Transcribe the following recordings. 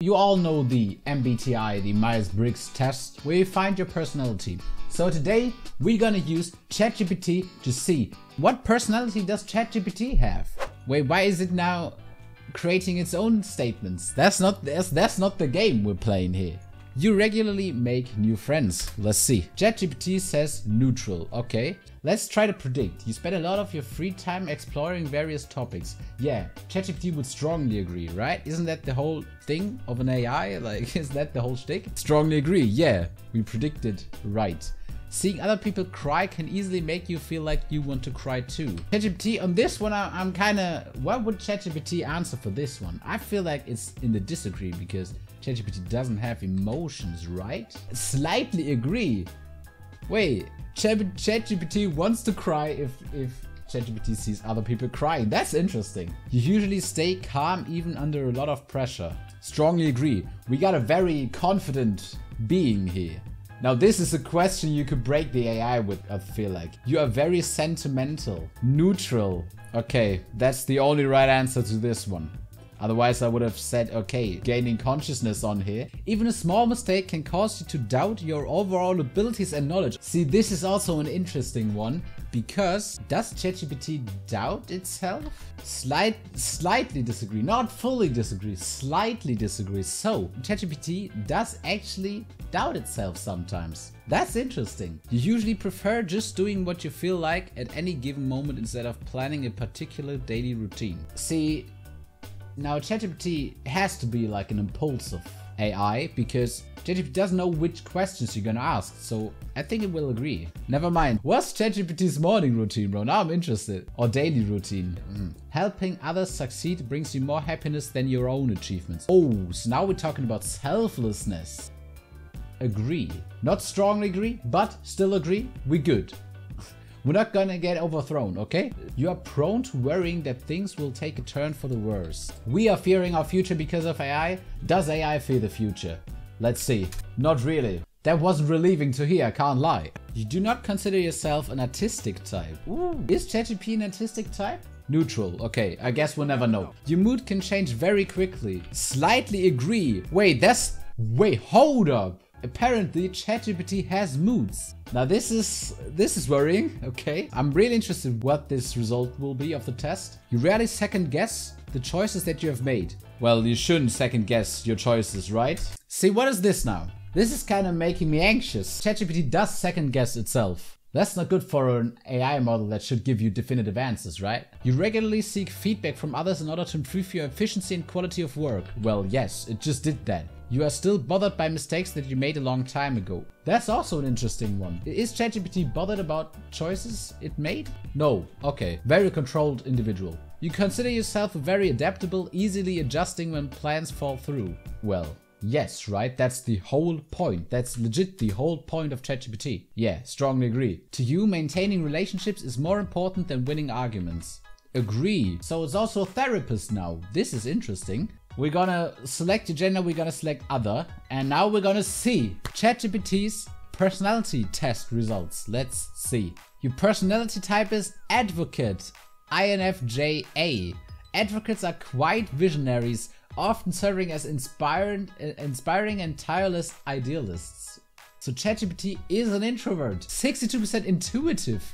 You all know the MBTI, the Myers-Briggs test, where you find your personality. So today we're gonna use ChatGPT to see what personality does ChatGPT have. Wait, why is it now creating its own statements? That's not that's, that's not the game we're playing here. You regularly make new friends. Let's see. ChatGPT says neutral. Okay. Let's try to predict. You spend a lot of your free time exploring various topics. Yeah, ChatGPT would strongly agree, right? Isn't that the whole thing of an AI? Like, is that the whole shtick? Strongly agree. Yeah, we predicted right. Seeing other people cry can easily make you feel like you want to cry too. ChatGPT, on this one, I, am kind of... What would ChatGPT answer for this one? I feel like it's in the disagree because ChatGPT doesn't have emotions, right? Slightly agree. Wait, ChatGPT wants to cry if, if ChatGPT sees other people crying. That's interesting. You usually stay calm even under a lot of pressure. Strongly agree. We got a very confident being here. Now this is a question you could break the AI with, I feel like. You are very sentimental, neutral. Okay, that's the only right answer to this one. Otherwise I would have said, okay, gaining consciousness on here. Even a small mistake can cause you to doubt your overall abilities and knowledge. See, this is also an interesting one because does ChatGPT doubt itself? Slight, slightly disagree, not fully disagree, slightly disagree. So ChatGPT does actually doubt itself sometimes. That's interesting. You usually prefer just doing what you feel like at any given moment instead of planning a particular daily routine. See, now ChatGPT has to be like an impulsive AI because ChatGPT doesn't know which questions you're gonna ask, so I think it will agree. Never mind. What's ChatGPT's morning routine, bro? Now I'm interested. Or daily routine. Mm. Helping others succeed brings you more happiness than your own achievements. Oh, so now we're talking about selflessness. Agree. Not strongly agree, but still agree. We good. We're not gonna get overthrown, okay? You are prone to worrying that things will take a turn for the worse. We are fearing our future because of AI. Does AI fear the future? Let's see. Not really. That wasn't relieving to hear, I can't lie. You do not consider yourself an artistic type. Ooh. Is ChatGPT an artistic type? Neutral. Okay, I guess we'll never know. Your mood can change very quickly. Slightly agree. Wait, that's... Wait, hold up. Apparently, ChatGPT has moods. Now this is this is worrying, okay? I'm really interested what this result will be of the test. You rarely second guess the choices that you have made. Well, you shouldn't second guess your choices, right? See, what is this now? This is kind of making me anxious. ChatGPT does second guess itself. That's not good for an AI model that should give you definitive answers, right? You regularly seek feedback from others in order to improve your efficiency and quality of work. Well, yes, it just did that. You are still bothered by mistakes that you made a long time ago. That's also an interesting one. Is ChatGPT bothered about choices it made? No. Okay. Very controlled individual. You consider yourself a very adaptable, easily adjusting when plans fall through. Well, yes, right? That's the whole point. That's legit the whole point of ChatGPT. Yeah, strongly agree. To you, maintaining relationships is more important than winning arguments. Agree. So it's also a therapist now. This is interesting. We're gonna select your gender, we're gonna select other, and now we're gonna see ChatGPT's personality test results. Let's see. Your personality type is advocate, INFJA. Advocates are quite visionaries, often serving as inspiring, inspiring and tireless idealists. So ChatGPT is an introvert, 62% intuitive,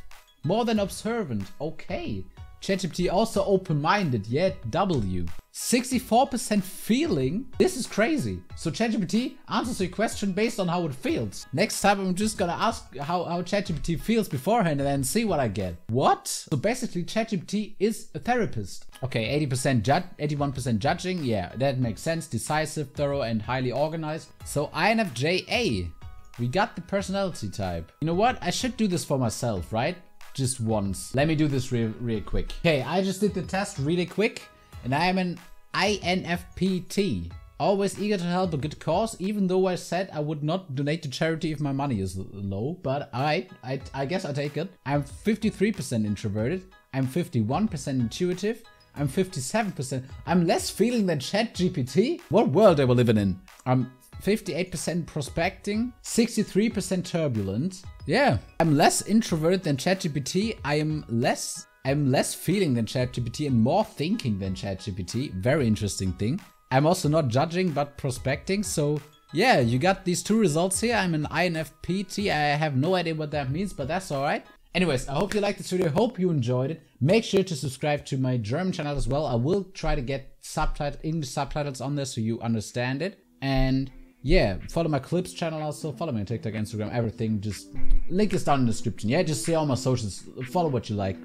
more than observant. Okay. ChatGPT also open-minded, yet W. 64% feeling? This is crazy. So ChatGPT answers your question based on how it feels. Next time I'm just gonna ask how, how ChatGPT feels beforehand and then see what I get. What? So basically ChatGPT is a therapist. Okay, 80% judge, 81% judging. Yeah, that makes sense. Decisive, thorough and highly organized. So INFJA. We got the personality type. You know what? I should do this for myself, right? Just once. Let me do this real, real quick. Okay, I just did the test really quick and I am an INFPT. Always eager to help a good cause, even though I said I would not donate to charity if my money is low. But I, I, I guess I take it. I'm 53% introverted. I'm 51% intuitive. I'm 57%. I'm less feeling than ChatGPT. What world are we living in? I'm 58% prospecting, 63% turbulent. Yeah, I'm less introverted than ChatGPT. I am less I'm less feeling than ChatGPT and more thinking than ChatGPT. Very interesting thing. I'm also not judging but prospecting. So yeah, you got these two results here. I'm an INFPT. I have no idea what that means, but that's alright. Anyways, I hope you liked this video. Hope you enjoyed it. Make sure to subscribe to my German channel as well. I will try to get subtitle English subtitles on there so you understand it. And yeah, follow my clips channel also. Follow me on TikTok, Instagram, everything. Just link is down in the description. Yeah, just see all my socials. Follow what you like.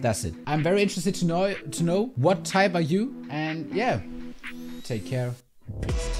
That's it. I'm very interested to know to know what type are you. And yeah, take care. Peace.